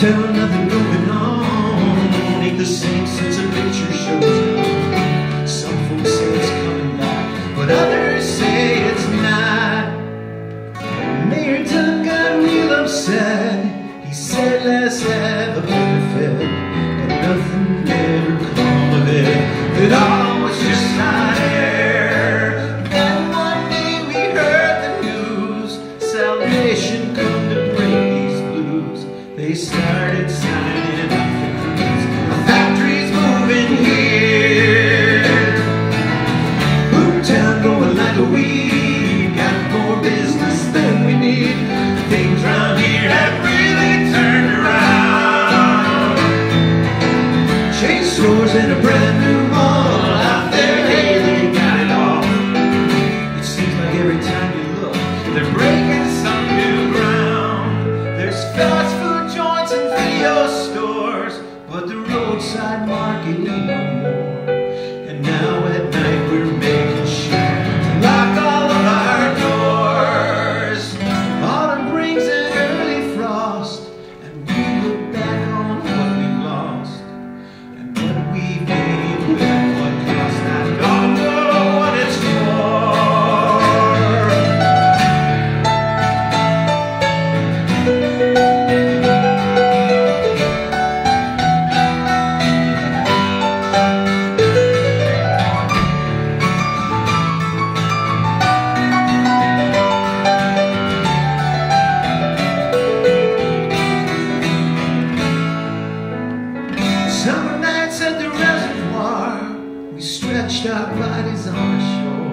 tell nothing Chain stores and a brand new mall out there. Hey, they got it all. It seems like every time you look, they're breaking some new ground. There's fast food joints and video stores, but the roadside market no more. Summer nights at the reservoir, we stretched our bodies on the shore.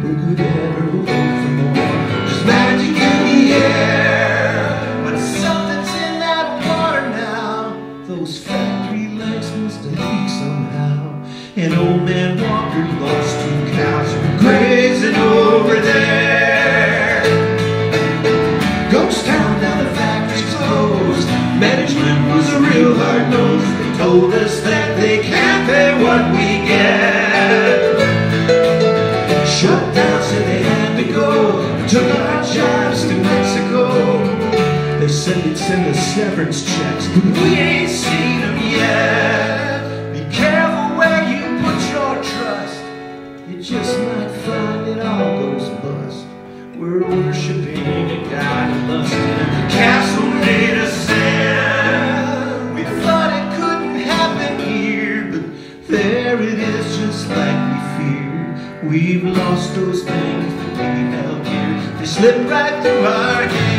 Who could ever hope for more? There's magic in the air, but something's in that water now. Those factory lights must have leaked somehow. An old man Walker lost hard nose. They told us that they can't pay what we get. Shut down, said they had to go. Took our jobs to Mexico. They said they'd send us severance checks, but we ain't seen them yet. Be careful where you put your trust. You just might find it all goes bust. We're worshiping We've lost those things that we held dear. They slipped right through our hands.